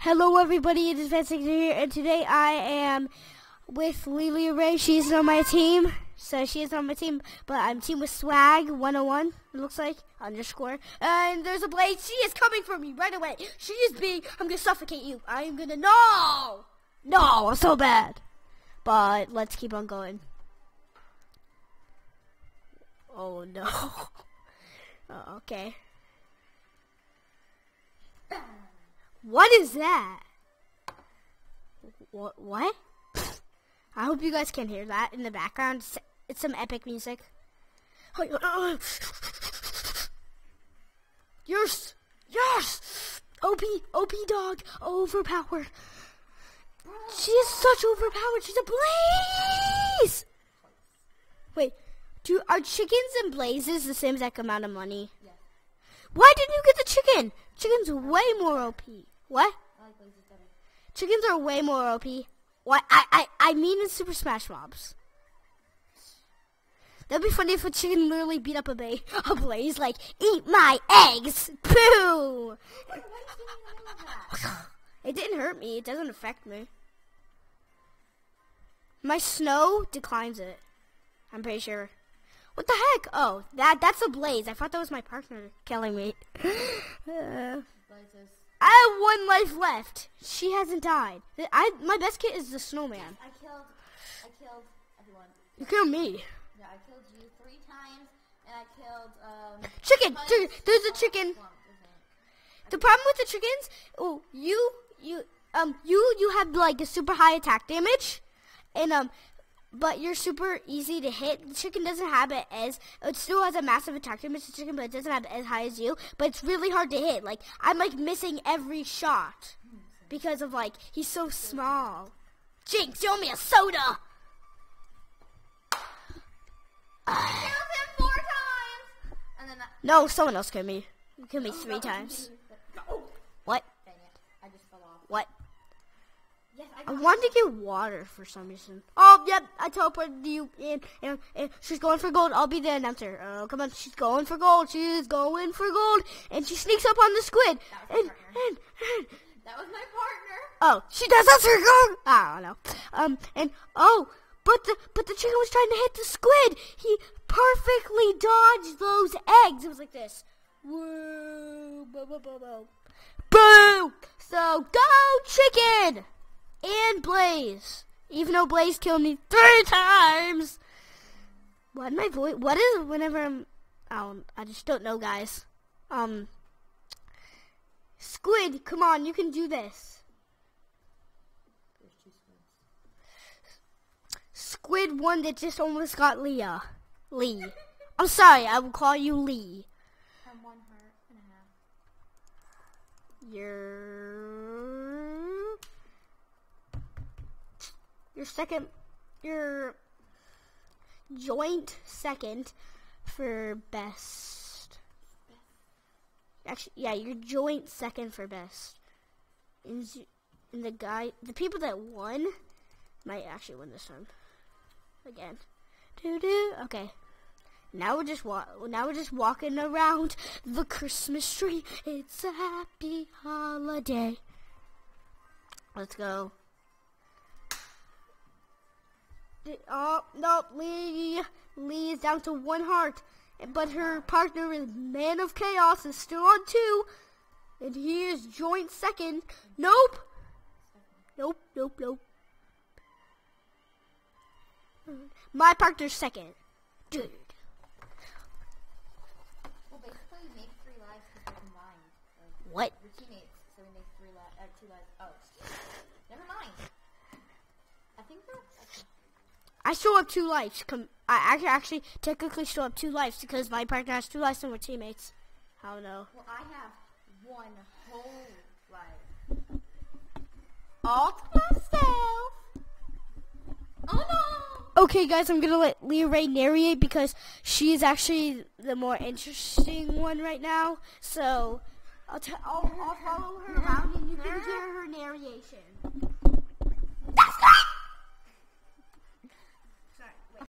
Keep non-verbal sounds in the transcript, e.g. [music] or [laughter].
Hello, everybody. It is Vincent here, and today I am with Lily Ray. She's on my team, so she is on my team. But I'm team with Swag 101. It looks like underscore. And there's a blade. She is coming for me right away. She is big. I'm gonna suffocate you. I am gonna no, no, so bad. But let's keep on going. Oh no. [laughs] Oh, okay. What is that? What? What? I hope you guys can hear that in the background. It's, some epic music. Yes! Yes! OP, OP dog, overpowered. She is such overpowered. She's a blaze! Wait, do are chickens and blazes the same exact amount of money? Yes. Why didn't you get the chicken? Chicken's way more OP. What? I like better. Chickens are way more OP. What? I, I, I mean in Super Smash Mobs. That'd be funny if a chicken literally beat up a, ba- [laughs] a blaze, like, eat my eggs! Pooh! [laughs] It didn't hurt me. It doesn't affect me. My snow declines it. I'm pretty sure. What the heck? Oh, that that's a blaze. I thought that was my partner killing me. Uh, [sighs] I have one life left. She hasn't died. I my best kit is the snowman. I killed. I killed everyone. You killed me. Yeah, I killed you three times, and I killed um. Chicken. Chicken. There's a chicken. Swamp, isn't it? The problem with the chickens, oh, you you um you you have like a super high attack damage, and um, but you're super easy to hit. The chicken doesn't have it as it still has a massive attack damage. The chicken, but it doesn't have it as high as you. But it's really hard to hit. Like I'm like missing every shot because of like he's so small. Jinx, show me a soda. Killed him four times, and then. I, No, someone else killed me. You killed me three times. What? dang it! I just fell off. What? I wanted to get water for some reason. Oh, yep, I teleported you in, and, and she's going for gold. I'll be the announcer. Oh, come on, she's going for gold. She's going for gold, and she sneaks up on the squid. That was And, and, and, That was my partner. oh, she does that for gold. I don't know. Um, and oh, but the but the chicken was trying to hit the squid. He perfectly dodged those eggs. It was like this. Woo, boo, boo, boo. Boo! So go chicken and Blaze. Even though Blaze killed me three times. What my voice? What is whenever I'm? I don't. I just don't know, guys. Um. Squid, come on, you can do this. There's two squids. Squid one that just almost got Leah. Lee. I'm sorry, I will call you Lee. I'm one heart and a half. Your your second your joint second for best. Actually, yeah, your joint second for best. And, the guy, the people that won, might actually win this time. Again, doo doo. Okay. Now we're just wa- now we're just walking around the Christmas tree. It's a happy holiday. Let's go. Oh no, Lee Lee is down to one heart, but her partner is Man of Chaos is still on two, and he is joint second. Nope. Nope. Nope. Nope. My partner's second. Dude. Well, basically, make three lives because we're combined. Like, What? we're teammates, so we make three lives. Uh, two lives. Oh, never mind. I think. I still have two lives. Com- I actually, actually technically still have two lives because my partner has two lives and we're teammates. I don't know. Well, I have one whole life. All to myself. Oh no! Okay, guys, I'm gonna let Leah Rae narrate because she is actually the more interesting one right now. So I'll, t- I'll, I'll follow her around and you can hear her narration. That's.